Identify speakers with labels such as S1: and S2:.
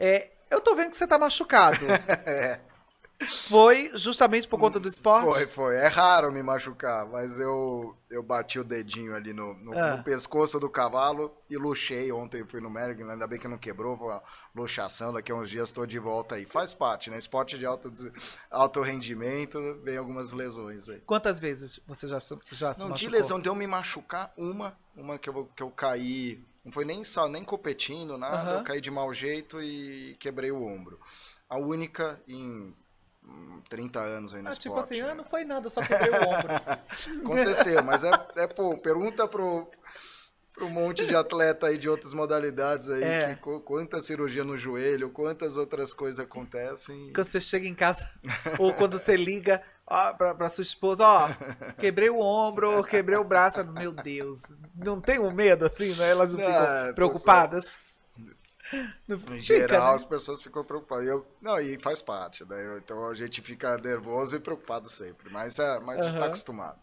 S1: É, eu tô vendo que você tá machucado.
S2: É.
S1: Foi justamente por conta do esporte?
S2: Foi, foi. É raro me machucar, mas eu, eu bati o dedinho ali no, no,
S1: Ah.
S2: no pescoço do cavalo e luxei. Ontem eu fui no médico, ainda bem que não quebrou, foi uma luxação. Daqui a uns dias estou de volta aí. Faz parte, né? Esporte de alto, alto rendimento, vem algumas lesões aí.
S1: Quantas vezes você já, já se
S2: Não, de
S1: machucou?
S2: lesão de eu me machucar, uma, uma que eu, que eu caí, não foi nem nem competindo, nada,
S1: Aham.
S2: eu caí de mau jeito e quebrei o ombro. A única em 30 anos aí no
S1: Ah,
S2: esporte.
S1: tipo assim,
S2: né?
S1: ah, não foi nada, eu só quebrei o ombro.
S2: Aconteceu, mas é, é pô, pergunta pro, pro monte de atleta aí de outras modalidades aí,
S1: É.
S2: que, qu- quanta cirurgia no joelho, quantas outras coisas acontecem.
S1: Quando você chega em casa, ou quando você liga ó, pra, pra sua esposa, ó, quebrei o ombro, ou quebrei o braço. Meu Deus, não tem um medo assim, né? Elas não
S2: Ah,
S1: ficam
S2: pô,
S1: Não
S2: Em
S1: fica,
S2: geral,
S1: né?
S2: as pessoas ficam preocupadas. E Eu, não, e faz parte, né? Eu- Então a gente fica nervoso e preocupado sempre. Mas, é, mas
S1: Aham.
S2: tá acostumado.